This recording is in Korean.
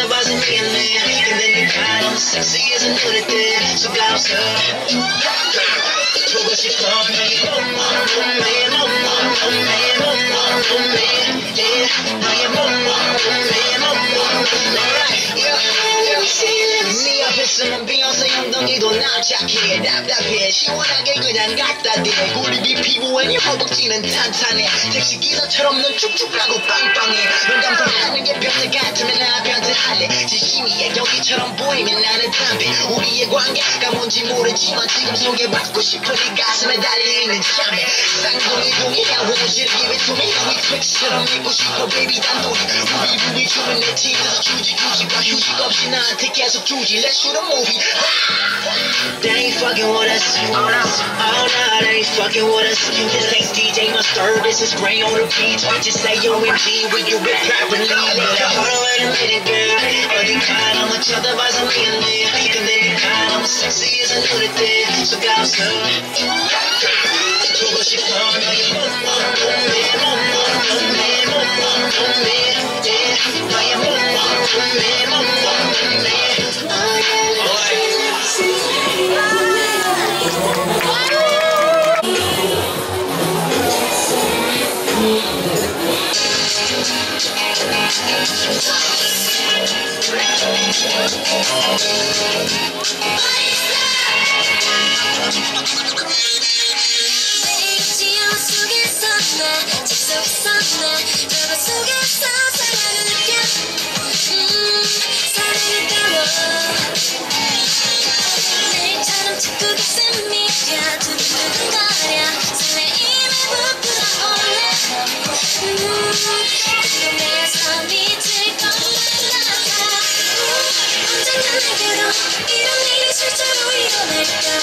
쳐다봐서 미안해 근데 네가 너무 섹시해서 눈에 띄 수가 없어 보고 싶어. 몸매 몸매 몸몸 몸매 yeah. 너의 몸매 몸매 네 앞에 쓰는 비어서 엉덩이도 납작해 답답해. 시원하게 그냥 갖다 대. 구립이 피부에 네 허벅지는 탄탄해. 택시기사처럼 넌 쭉쭉하고 빵빵해 우리의 관계가 뭔지 모르지만 지금 소개받고 싶어 네 가슴에 달려있는 참에 쌍둥이 동이야 원시를 입에 투명한 윗팩처럼 입고 싶어 베이비 단돌이 우리 우리 주는 내 팀에서 주지 주지가 휴식 없이 나한테 계속 주지 Let's shoot a movie They ain't fucking with us Oh no, they ain't fucking with us This ain't DJ Mustard, this is Gray on the beat What you say OMG when you rip properly Hold on wait a minute girl 어디 가 띄 속에서 나 저거 속에서 사랑을 느껴 음 사랑을 따워 내일처럼 자꾸 가슴이 야 두근두근거려 설레임에 부풀어 올라 음 궁금해서 미칠 것만 같아 언젠가 내게로 이런 일이 실제로 일어날까